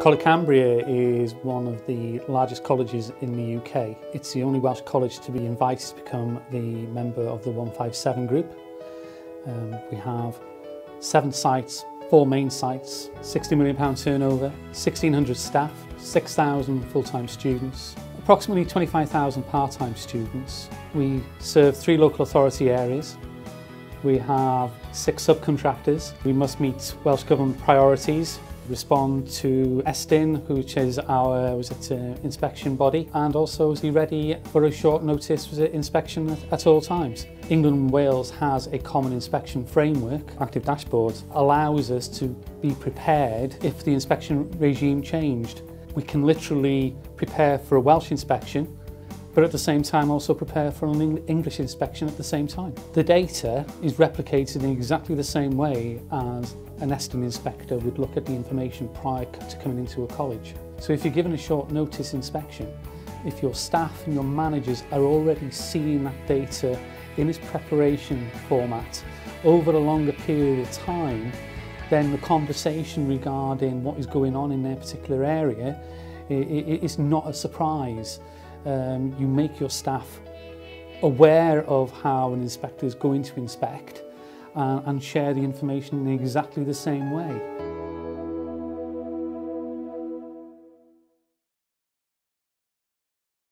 Coleg Cambria is one of the largest colleges in the UK. It's the only Welsh college to be invited to become the member of the 157 group. Um, we have seven sites, four main sites, 60 million pound turnover, 1600 staff, 6,000 full-time students, approximately 25,000 part-time students. We serve three local authority areas. We have six subcontractors. We must meet Welsh Government priorities respond to Estin, which is our was it, uh, inspection body, and also be ready for a short notice was it, inspection at, at all times. England and Wales has a common inspection framework. Active Dashboards allows us to be prepared if the inspection regime changed. We can literally prepare for a Welsh inspection but at the same time also prepare for an English inspection at the same time. The data is replicated in exactly the same way as an Estyn inspector would look at the information prior to coming into a college. So if you're given a short notice inspection, if your staff and your managers are already seeing that data in its preparation format over a longer period of time, then the conversation regarding what is going on in their particular area is not a surprise. um, you make your staff aware of how an inspector is going to inspect uh, and share the information in exactly the same way.